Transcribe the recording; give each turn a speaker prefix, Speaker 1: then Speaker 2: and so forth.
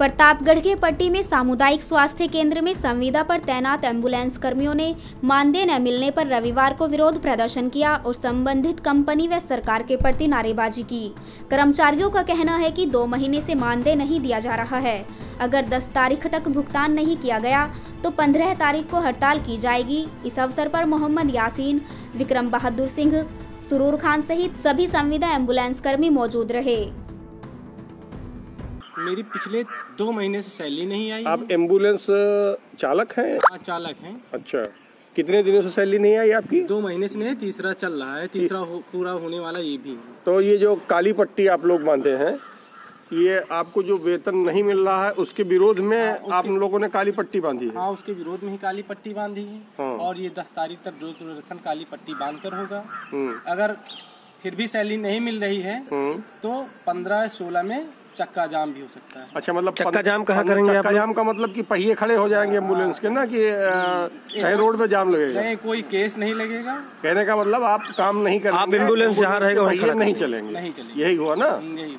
Speaker 1: प्रतापगढ़ के पट्टी में सामुदायिक स्वास्थ्य केंद्र में संविदा पर तैनात एंबुलेंस कर्मियों ने मानदेय न मिलने पर रविवार को विरोध प्रदर्शन किया और संबंधित कंपनी व सरकार के प्रति नारेबाजी की। कर्मचारियों का कहना है कि दो महीने से मानदेय नहीं दिया जा रहा है। अगर 10 तारीख तक भुगतान नहीं किया गया तो 15 तारीख को हड़ताल की जाएगी। इस अवसर पर मोहम्मद यासीन, विक्रम बहादुर सिंह, सुरूर खान सहित सभी संविदा एंबुलेंस कर्मी मौजूद रहे।
Speaker 2: मेरी पिछले दो महीने से सैलरी नहीं आई
Speaker 3: आप एंबुलेंस चालक हैं?
Speaker 2: हाँ, चालक हैं।
Speaker 3: अच्छा। कितने दिनों से सैलरी नहीं आई आपकी?
Speaker 2: दो महीने से नहीं तीसरा चल रहा है तीसरा हो, पूरा होने वाला ये भी
Speaker 3: तो ये जो काली पट्टी आप लोग बांधे हैं ये आपको जो वेतन नहीं मिल रहा है उसके विरोध में
Speaker 2: उसके-
Speaker 3: आप लोगों ने काली पट्टी बांधी है?
Speaker 2: हाँ उसके विरोध में ही काली पट्टी बांधी है।
Speaker 3: हाँ।
Speaker 2: और ये दस तारीख तक रोज प्रदर्शन काली पट्टी बाँध कर होगा।
Speaker 3: हम्म,
Speaker 2: अगर फिर भी सैलरी नहीं मिल रही है
Speaker 3: हम्म।
Speaker 2: तो पंद्रह सोलह में चक्का जाम भी हो सकता है।
Speaker 3: अच्छा मतलब
Speaker 4: चक्का जाम कहाँ करेंगे
Speaker 3: चक्का जाम का मतलब कि पहिए खड़े हो जाएँगे एंबुलेंस के ना कि कहीं रोड पे जाम लगेगा?
Speaker 2: नहीं कोई केस नहीं लगेगा।
Speaker 3: कहने का मतलब आप काम नहीं करेंगे
Speaker 4: आप एंबुलेंस जहाँ रहेगा वहीं
Speaker 3: नहीं चलेंगे।
Speaker 2: नहीं चलेंगे।
Speaker 3: यही हुआ ना?
Speaker 2: यही